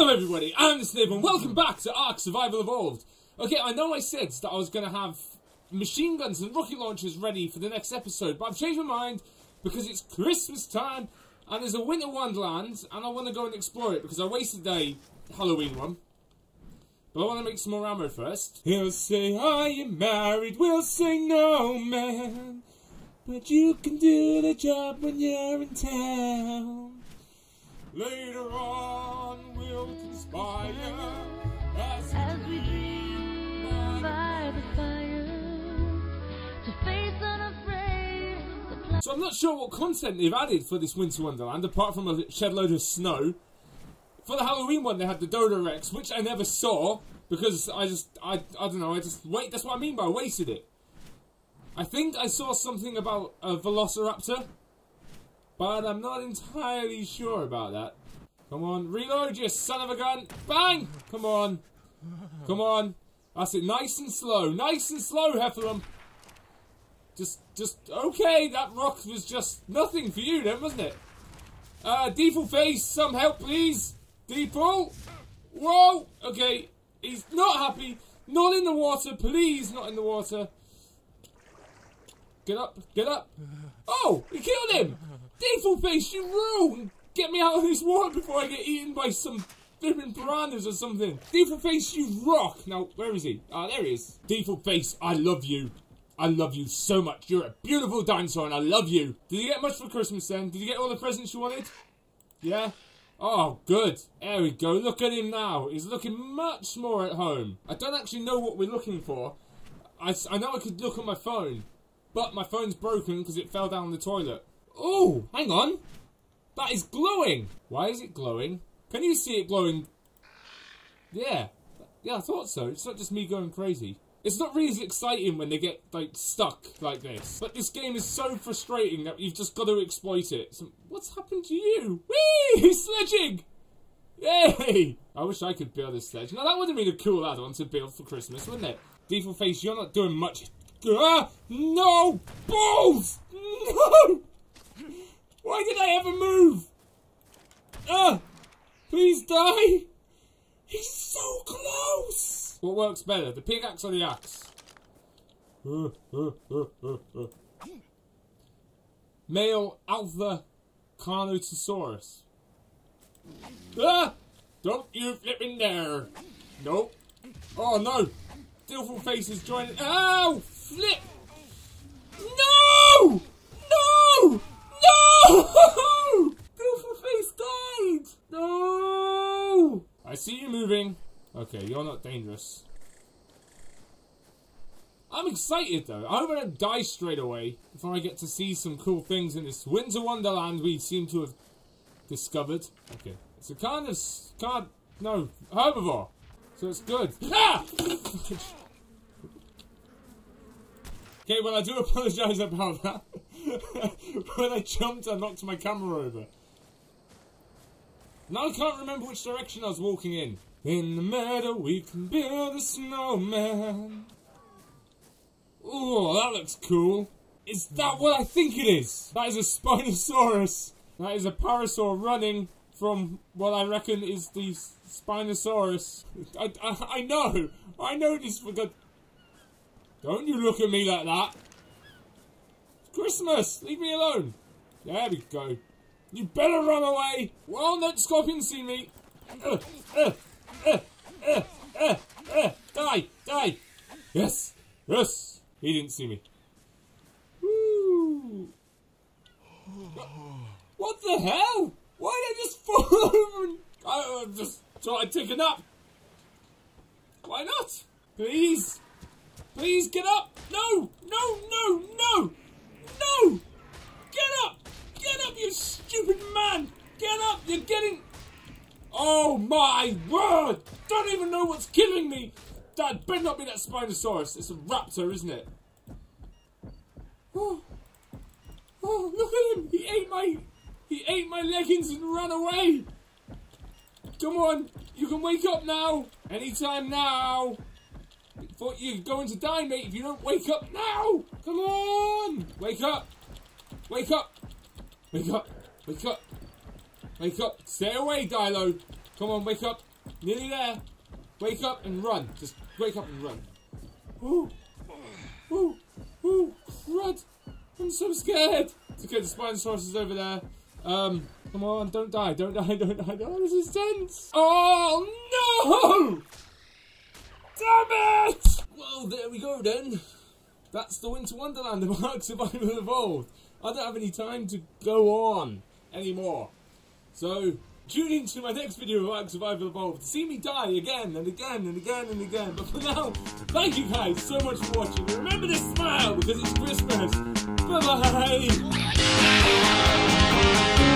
Hello everybody, I'm the Snib and welcome back to Ark Survival Evolved. Okay, I know I said that I was going to have machine guns and rocket launchers ready for the next episode, but I've changed my mind because it's Christmas time and there's a winter wonderland and I want to go and explore it because I wasted a Halloween one. But I want to make some more ammo first. He'll say, are you married? We'll say, no man. But you can do the job when you're in town. Later on, we'll conspire as As we dream by the fire to face unafraid the So I'm not sure what content they've added for this Winter Wonderland, apart from a shed load of snow. For the Halloween one, they had the Dodo Rex, which I never saw because I just, I, I don't know, I just wait. That's what I mean by wasted it. I think I saw something about a Velociraptor, but I'm not entirely sure about that. Come on, reload, you son of a gun! Bang! Come on, come on. That's it. Nice and slow, nice and slow, Heffalump. Just, just okay. That rock was just nothing for you, then, wasn't it? Uh, Default face, some help, please. Default. Whoa. Okay, he's not happy. Not in the water, please. Not in the water. Get up, get up. Oh, you killed him. Default face, you rude. Get me out of this water before I get eaten by some flipping piranhas or something. Default face, you rock. Now, where is he? Ah, there he is. Default face, I love you. I love you so much. You're a beautiful dinosaur and I love you. Did you get much for Christmas then? Did you get all the presents you wanted? Yeah? Oh, good. There we go. Look at him now. He's looking much more at home. I don't actually know what we're looking for. I, I know I could look on my phone, but my phone's broken because it fell down the toilet. Oh, hang on. That is glowing. Why is it glowing? Can you see it glowing? Yeah. Yeah, I thought so. It's not just me going crazy. It's not really as exciting when they get like stuck like this. But this game is so frustrating that you've just got to exploit it. So, what's happened to you? Whee! Sledging! Yay! I wish I could build a sledge. Now that would have been a cool add-on to build for Christmas, wouldn't it? Default face, you're not doing much. Ah! No! Balls! No! Why did I ever move? Ah! Please die! He's so close! What works better, the pickaxe or the axe? Male Alpha Carnotaurus. Ah! Don't you flip in there! Nope. Oh no! Dilful face is joining. Ow! Flip! No! No! No! Face died! No! I see you moving. Okay, you're not dangerous. I'm excited though. I hope I don't die straight away before I get to see some cool things in this winter wonderland we seem to have discovered. Okay, it's a kind of no herbivore, so it's good. Ah! Okay, well I do apologise about that. when I jumped, I knocked my camera over. Now I can't remember which direction I was walking in. In the meadow we can build a snowman. Oh, that looks cool. Is that what I think it is? That is a Spinosaurus. That is a parasaur running from what I reckon is the Spinosaurus. I, I, I know. I know this for good. Don't you look at me like that. It's Christmas. Leave me alone. There we go. You better run away. Walnut scorpion see me. Uh, uh, uh. Die, die. Yes, yes. He didn't see me. Woo. What the hell? Why did I just fall over I just thought I'd take a nap? Why not? Please, please get up! No, no, no, no, no! Get up! Get up, you stupid man! Get up! You're getting. Oh my word! Don't even know what's killing me. That better not be that Spinosaurus. It's a raptor, isn't it? Oh, oh, look at him! He ate my, he ate my leggings and ran away. Come on, you can wake up now. Anytime now. Thought you're going to die, mate, if you don't wake up now. Come on, wake up, wake up, wake up, wake up, wake up. Stay away, Dilo. Come on, wake up. Nearly there. Wake up and run. Just wake up and run. Ooh. Ooh. Ooh. Crud. I'm so scared. Okay, the Spinosaurus is over there. Um, come on, don't die, don't die, don't die. Oh, this is tense. Oh, no! Damn it! Well, there we go then. That's the Winter Wonderland of Ark Survival Evolved. I don't have any time to go on anymore. So, tune in to my next video of Ark Survival Evolved to see me die again and again and again and again. But for now, thank you guys so much for watching. Remember to smile because it's Christmas. Bye bye.